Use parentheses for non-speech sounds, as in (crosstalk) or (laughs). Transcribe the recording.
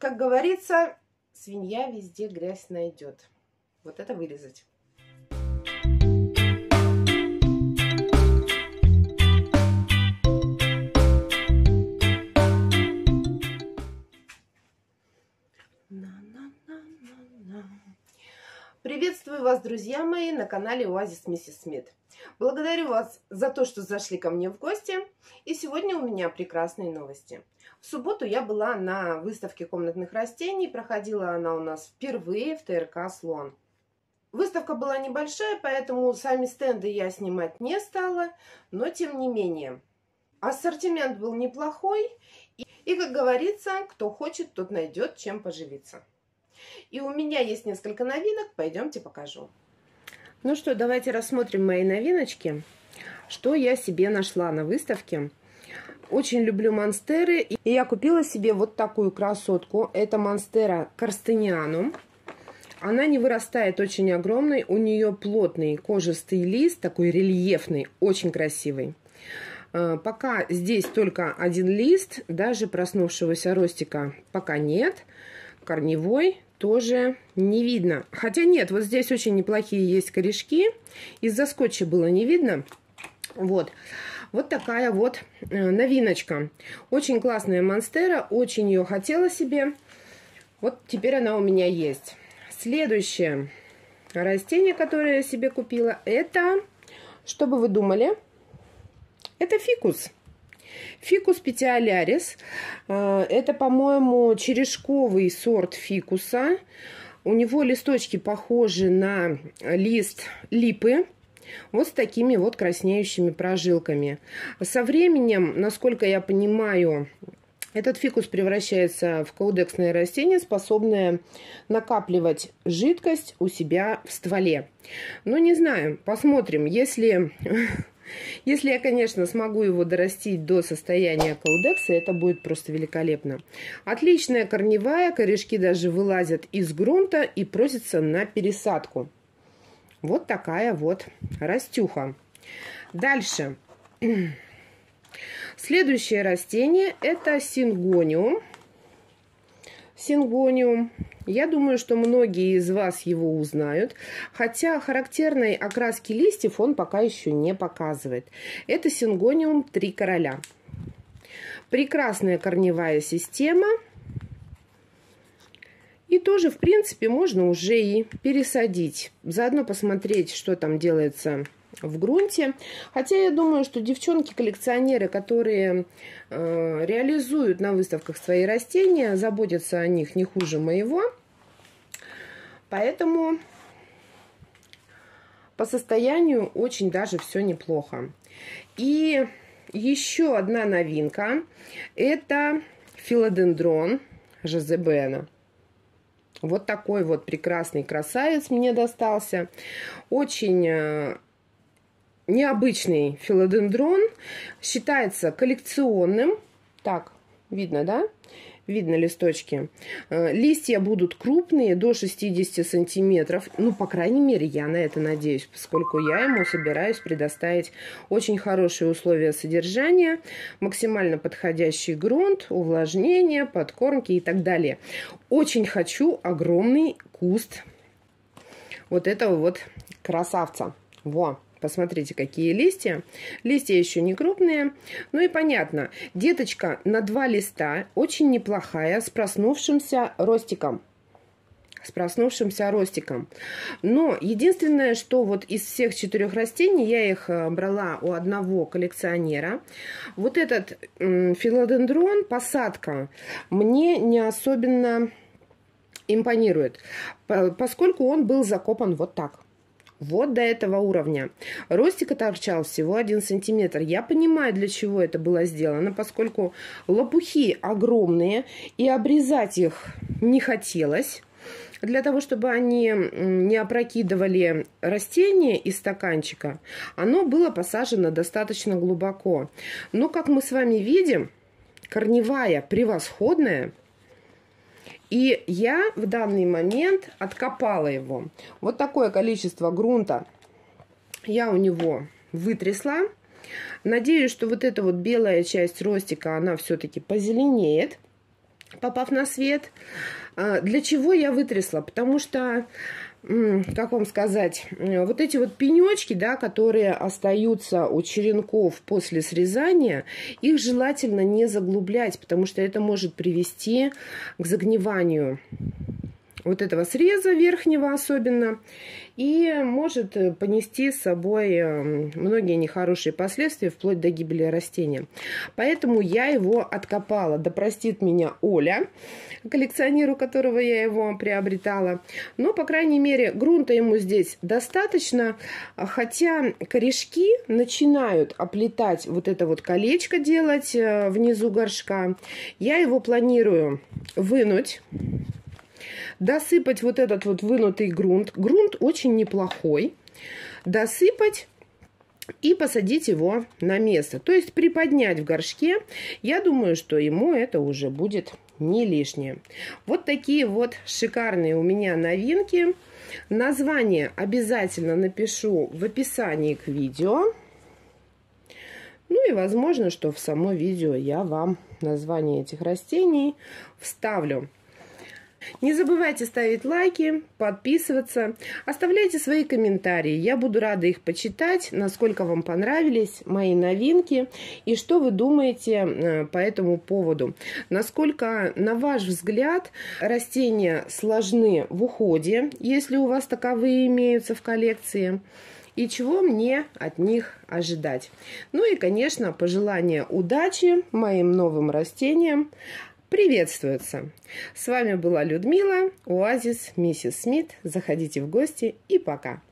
Как говорится, свинья везде грязь найдет. Вот это вырезать. Приветствую вас, друзья мои, на канале Оазис Миссис Смит. Благодарю вас за то, что зашли ко мне в гости. И сегодня у меня прекрасные новости. В субботу я была на выставке комнатных растений. Проходила она у нас впервые в ТРК «Слон». Выставка была небольшая, поэтому сами стенды я снимать не стала, но тем не менее. Ассортимент был неплохой, и, и как говорится, кто хочет, тот найдет, чем поживиться. И у меня есть несколько новинок, пойдемте покажу. Ну что, давайте рассмотрим мои новиночки. Что я себе нашла на выставке. Очень люблю монстеры. И я купила себе вот такую красотку. Это монстера Карстенианум. Она не вырастает очень огромной. У нее плотный кожистый лист, такой рельефный, очень красивый. А, пока здесь только один лист, даже проснувшегося ростика пока нет. Корневой тоже не видно. Хотя нет, вот здесь очень неплохие есть корешки. Из-за скотча было не видно. Вот. Вот такая вот э, новиночка. Очень классная монстера, очень ее хотела себе. Вот теперь она у меня есть. Следующее растение, которое я себе купила, это, что бы вы думали, это фикус. Фикус петиолярис. Э, это, по-моему, черешковый сорт фикуса. У него листочки похожи на лист липы вот с такими вот краснеющими прожилками. Со временем, насколько я понимаю, этот фикус превращается в каудексное растение, способное накапливать жидкость у себя в стволе. Ну, не знаю, посмотрим. Если, (laughs) если я, конечно, смогу его дорастить до состояния каудекса, это будет просто великолепно. Отличная корневая, корешки даже вылазят из грунта и просятся на пересадку. Вот такая вот растюха. Дальше. (clears throat) Следующее растение это сингониум. Сингониум. Я думаю, что многие из вас его узнают, хотя характерной окраски листьев он пока еще не показывает. Это сингониум три короля. Прекрасная корневая система – и тоже, в принципе, можно уже и пересадить. Заодно посмотреть, что там делается в грунте. Хотя я думаю, что девчонки-коллекционеры, которые э, реализуют на выставках свои растения, заботятся о них не хуже моего. Поэтому по состоянию очень даже все неплохо. И еще одна новинка. Это филодендрон Жозебена. Вот такой вот прекрасный красавец мне достался. Очень э, необычный филодендрон. Считается коллекционным. Так, видно, да? видно листочки. Э, листья будут крупные, до 60 сантиметров. Ну, по крайней мере, я на это надеюсь, поскольку я ему собираюсь предоставить очень хорошие условия содержания, максимально подходящий грунт, увлажнение, подкормки и так далее. Очень хочу огромный куст вот этого вот красавца. Во! Посмотрите, какие листья. Листья еще не крупные. Ну и понятно, деточка на два листа, очень неплохая, с проснувшимся ростиком с проснувшимся ростиком. Но единственное, что вот из всех четырех растений, я их э, брала у одного коллекционера, вот этот филодендрон, посадка, мне не особенно импонирует, поскольку он был закопан вот так вот до этого уровня. Ростик торчал всего 1 сантиметр. Я понимаю, для чего это было сделано, поскольку лопухи огромные, и обрезать их не хотелось. Для того, чтобы они не опрокидывали растение из стаканчика, оно было посажено достаточно глубоко. Но, как мы с вами видим, корневая превосходная – и я в данный момент откопала его. Вот такое количество грунта я у него вытрясла. Надеюсь, что вот эта вот белая часть ростика, она все-таки позеленеет. попав на свет. А, для чего я вытрясла? Потому что как вам сказать, вот эти вот пенечки, да, которые остаются у черенков после срезания, их желательно не заглублять, потому что это может привести к загниванию вот этого среза верхнего особенно, и может понести с собой э, многие нехорошие последствия, вплоть до гибели растения. Поэтому я его откопала. Да простит меня Оля, коллекционеру которого я его приобретала. Но, по крайней мере, грунта ему здесь достаточно, хотя корешки начинают оплетать вот это вот колечко делать э, внизу горшка. Я его планирую вынуть досыпать вот этот вот вынутый грунт. Грунт очень неплохой. Досыпать и посадить его на место. То есть приподнять в горшке. Я думаю, что ему это уже будет не лишнее. Вот такие вот шикарные у меня новинки. Название обязательно напишу в описании к видео. Ну и возможно, что в само видео я вам название этих растений вставлю. Не забывайте ставить лайки, подписываться, оставляйте свои комментарии. Я буду рада их почитать, насколько вам понравились мои новинки и что вы думаете э, по этому поводу. Насколько, на ваш взгляд, растения сложны в уходе, если у вас таковые имеются в коллекции и чего мне от них ожидать. Ну и, конечно, пожелания удачи моим новым растениям приветствуются. С вами была Людмила, Оазис, миссис Смит. Заходите в гости и пока.